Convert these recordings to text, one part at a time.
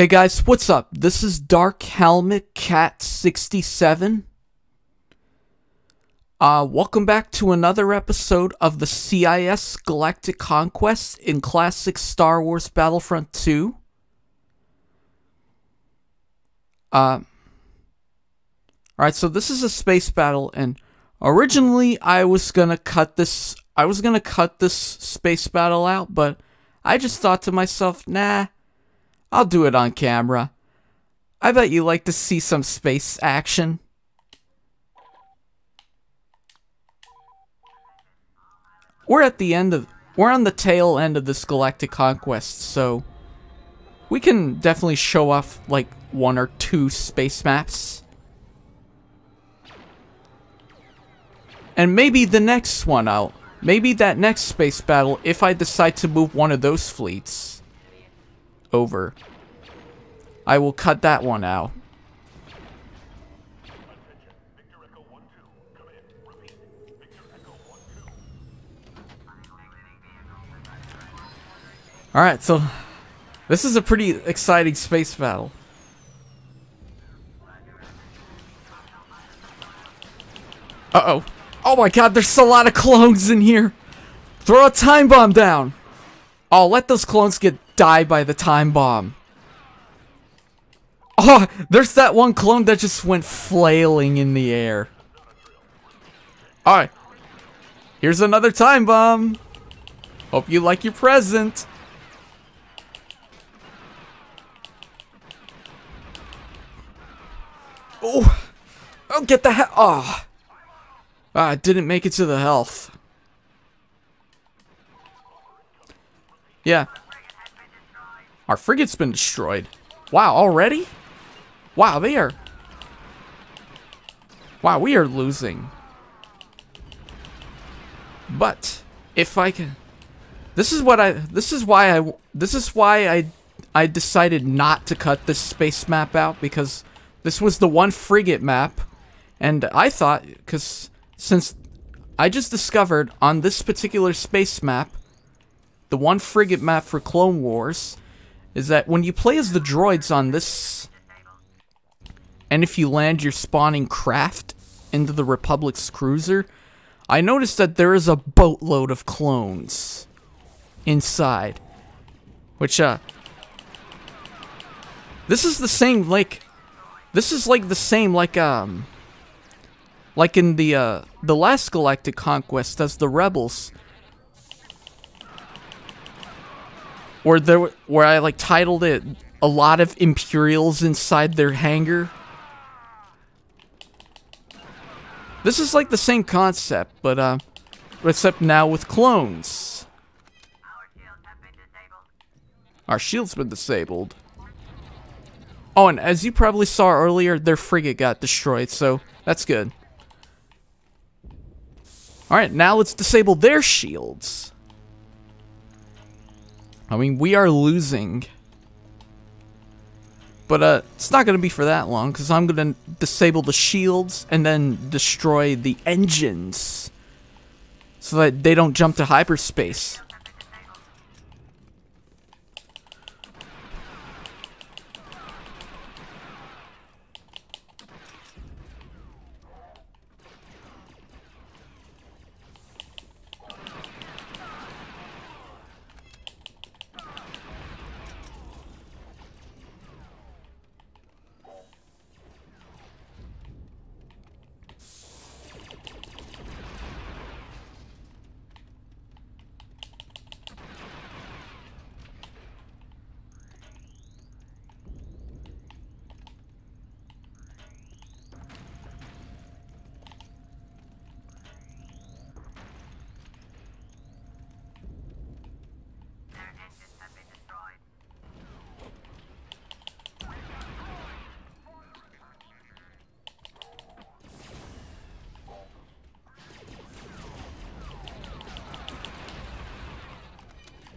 Hey guys, what's up? This is Dark Helmet Kat 67. Uh, welcome back to another episode of the CIS Galactic Conquest in classic Star Wars Battlefront 2. Uh, Alright, so this is a space battle, and originally I was gonna cut this I was gonna cut this space battle out, but I just thought to myself, nah, I'll do it on camera. I bet you like to see some space action. We're at the end of we're on the tail end of this galactic conquest, so we can definitely show off like one or two space maps. And maybe the next one out. Maybe that next space battle if I decide to move one of those fleets over. I will cut that one out. Alright, so this is a pretty exciting space battle. Uh-oh. Oh my god, there's a lot of clones in here. Throw a time bomb down. Oh, let those clones get die by the time bomb. Oh, there's that one clone that just went flailing in the air. Alright. Here's another time bomb. Hope you like your present. Oh, oh, get the hell. Oh. Ah, didn't make it to the health. Yeah. Our frigate's been destroyed. Wow, already? Wow, they are... Wow, we are losing. But, if I can... This is what I... This is why I... This is why I... I decided not to cut this space map out, because this was the one frigate map, and I thought, because since I just discovered on this particular space map, the one frigate map for Clone Wars, is that when you play as the droids on this, and if you land your spawning craft into the Republic's cruiser, I noticed that there is a boatload of clones inside. Which, uh, this is the same, like, this is like the same, like, um, like in the, uh, the last Galactic Conquest as the Rebels. Where there, where I, like, titled it, a lot of Imperials inside their hangar. This is like the same concept, but, uh, except now with clones. Our shield's been disabled. Oh, and as you probably saw earlier, their frigate got destroyed, so that's good. Alright, now let's disable their shields. I mean, we are losing. But uh, it's not going to be for that long, because I'm going to disable the shields and then destroy the engines. So that they don't jump to hyperspace.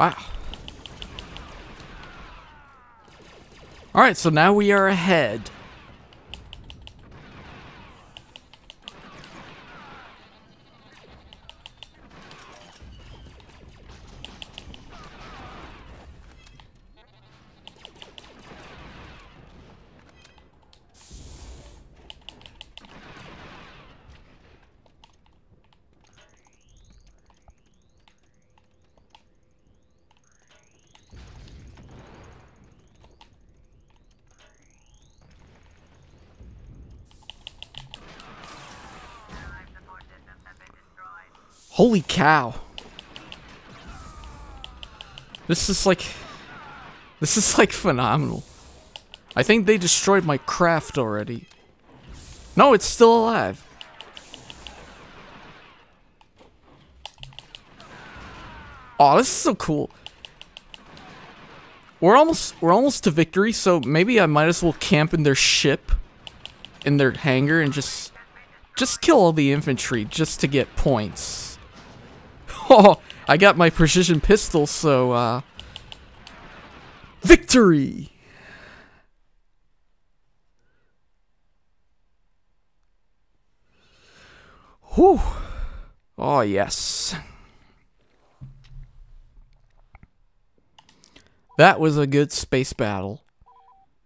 Wow. Alright, so now we are ahead. Holy cow. This is like... This is like phenomenal. I think they destroyed my craft already. No, it's still alive. Oh, this is so cool. We're almost we're almost to victory, so maybe I might as well camp in their ship in their hangar and just just kill all the infantry just to get points. I got my precision pistol, so uh victory. Whew. Oh, yes. That was a good space battle.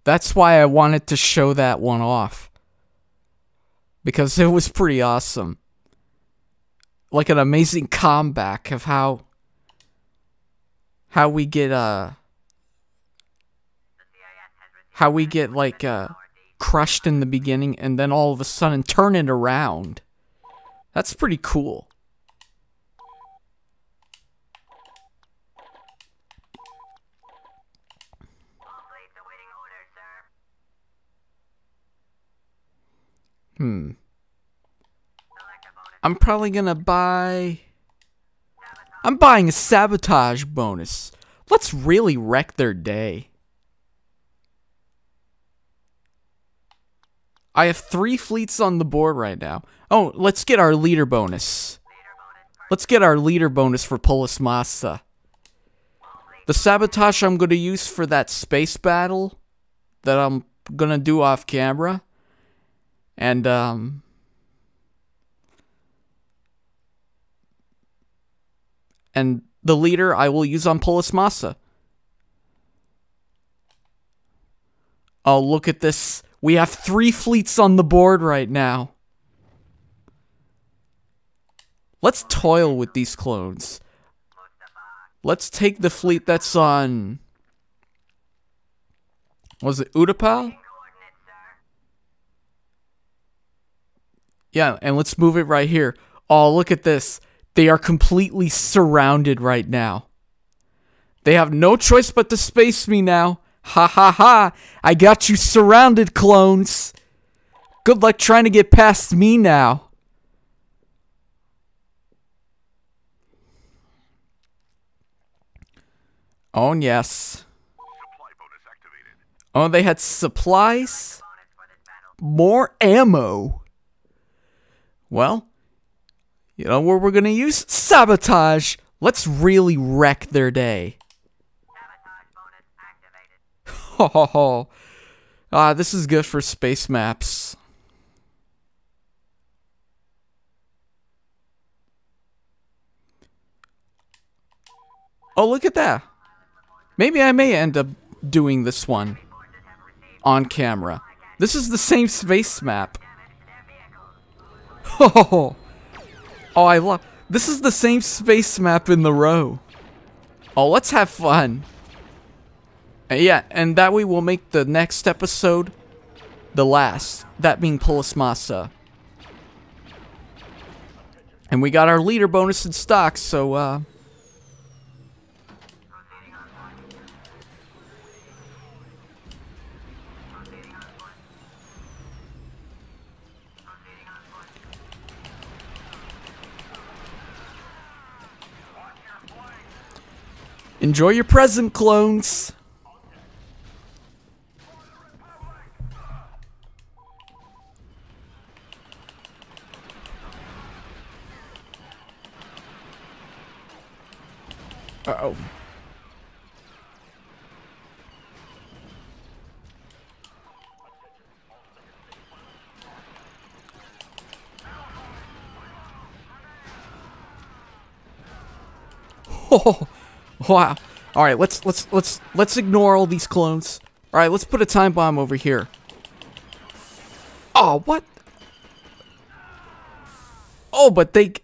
That's why I wanted to show that one off. Because it was pretty awesome. Like an amazing comeback of how how we get uh how we get like uh crushed in the beginning and then all of a sudden turn it around. That's pretty cool. Hmm. I'm probably gonna buy... I'm buying a sabotage bonus. Let's really wreck their day. I have three fleets on the board right now. Oh, let's get our leader bonus. Let's get our leader bonus for Polis Massa. The sabotage I'm going to use for that space battle that I'm going to do off camera and um, and the leader I will use on Polis Massa. Oh, look at this. We have three fleets on the board right now. Let's toil with these clones. Let's take the fleet that's on... Was it Utapau? Yeah, and let's move it right here. Oh, look at this. They are completely surrounded right now. They have no choice but to space me now. Ha ha ha. I got you surrounded, clones. Good luck trying to get past me now. Oh, yes. Oh, they had supplies? More ammo. Well, you know where we're gonna use sabotage. Let's really wreck their day. Ho ho ho. Ah, this is good for space maps. Oh, look at that. Maybe I may end up doing this one on camera. This is the same space map. Oh, oh, I love. This is the same space map in the row. Oh, let's have fun. Uh, yeah, and that way we'll make the next episode the last. That being Polis. And we got our leader bonus in stock, so uh, Enjoy your present, clones. Uh-oh. Oh, Wow. All right, let's let's let's let's ignore all these clones. All right, let's put a time bomb over here. Oh, what? Oh, but they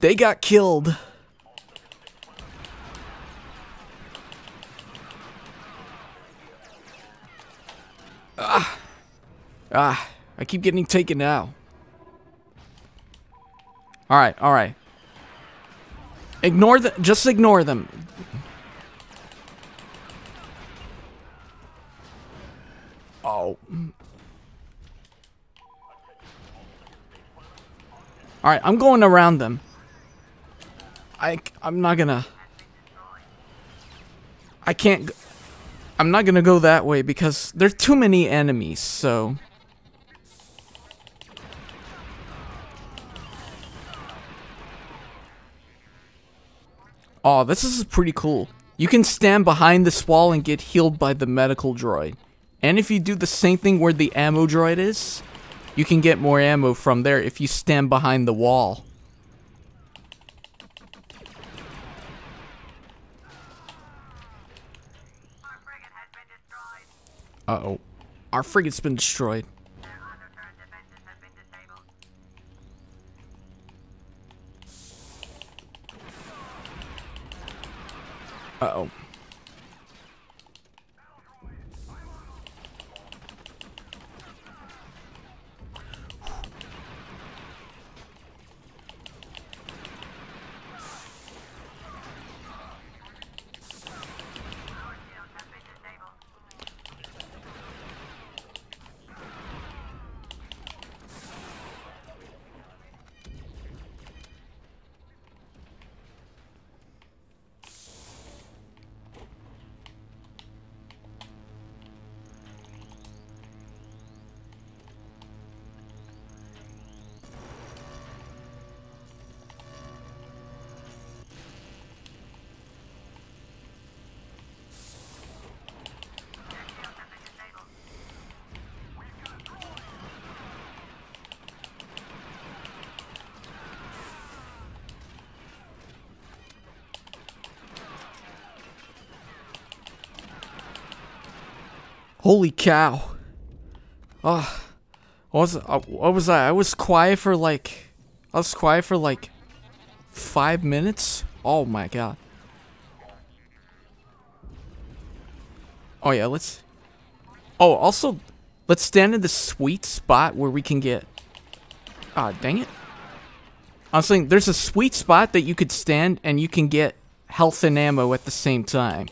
they got killed. Ah. Ah, I keep getting taken now. All right, all right. Ignore the just ignore them. Oh. Alright, I'm going around them. I, I'm not gonna... I can't... I'm not gonna go that way because there's too many enemies, so... Oh, this is pretty cool. You can stand behind this wall and get healed by the medical droid. And if you do the same thing where the ammo droid is, you can get more ammo from there if you stand behind the wall. Uh-oh. Our frigate's been destroyed. Uh-oh. Holy cow. Oh, what was, uh, what was I? I was quiet for like, I was quiet for like five minutes? Oh my god. Oh yeah, let's, oh also, let's stand in the sweet spot where we can get, ah dang it. I saying, there's a sweet spot that you could stand and you can get health and ammo at the same time.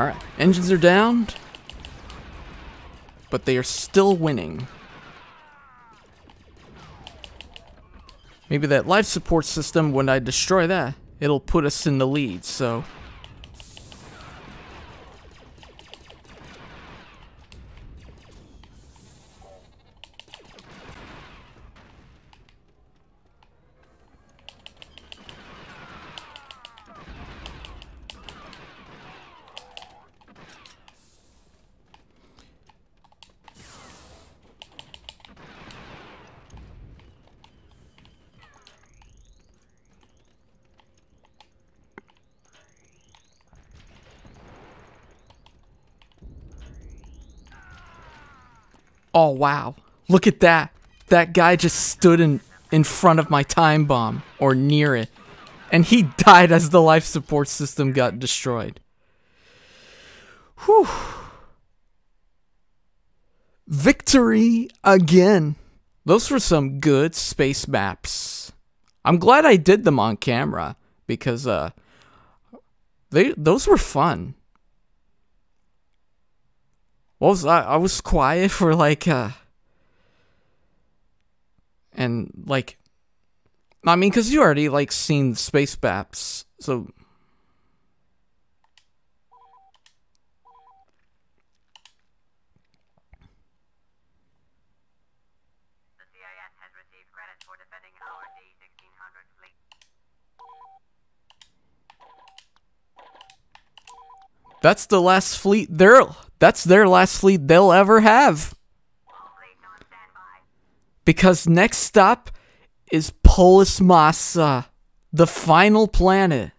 Alright, engines are down. But they are still winning. Maybe that life support system, when I destroy that, it'll put us in the lead, so... Oh, wow. Look at that. That guy just stood in, in front of my time bomb, or near it. And he died as the life support system got destroyed. Whew. Victory again. Those were some good space maps. I'm glad I did them on camera because uh they those were fun. What was I? I was quiet for like, uh, and like, I mean, cause you already like seen space maps, so. That's the last fleet there that's their last fleet they'll ever have. Because next stop is Polis Massa, the final planet.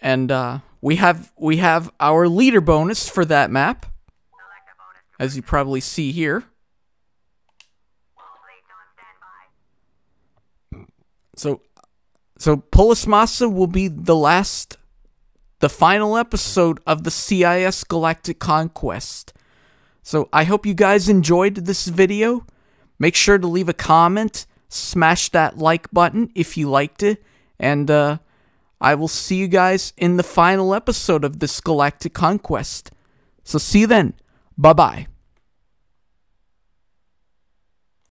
And uh, we have we have our leader bonus for that map, as you probably see here. So, so Polis Massa will be the last, the final episode of the CIS Galactic Conquest. So I hope you guys enjoyed this video. Make sure to leave a comment, smash that like button if you liked it, and uh, I will see you guys in the final episode of this Galactic Conquest. So see you then. Bye bye.